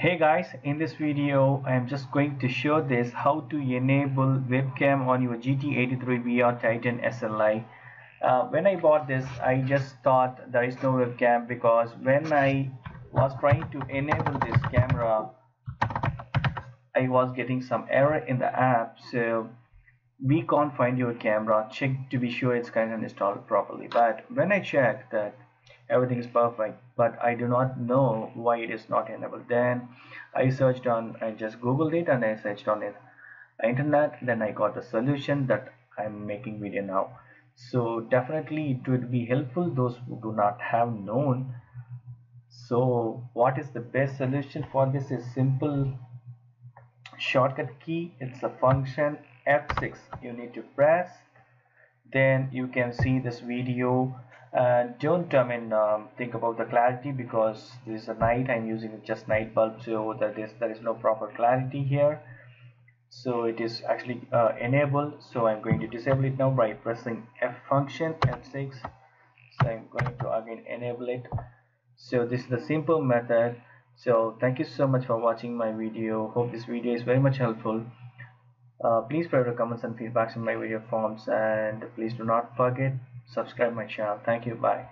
hey guys in this video I'm just going to show this how to enable webcam on your GT83 VR Titan SLI uh, when I bought this I just thought there is no webcam because when I was trying to enable this camera I was getting some error in the app. So we can't find your camera. Check to be sure it's kind of installed properly. But when I checked that everything is perfect but I do not know why it is not enabled. Then I searched on I just googled it and I searched on it internet. Then I got the solution that I'm making video now. So definitely it would be helpful those who do not have known. So what is the best solution for this? Is simple shortcut key. It's a function F6 you need to press. Then you can see this video uh, don't I mean um, think about the clarity because this is a night I'm using just night bulb so that is there is no proper clarity here. So it is actually uh, enabled so I'm going to disable it now by pressing F function F6 so I'm going to again enable it. So this is the simple method. So thank you so much for watching my video. Hope this video is very much helpful. Uh, please provide comments and feedbacks in my video forms and please do not forget subscribe my channel. Thank you. Bye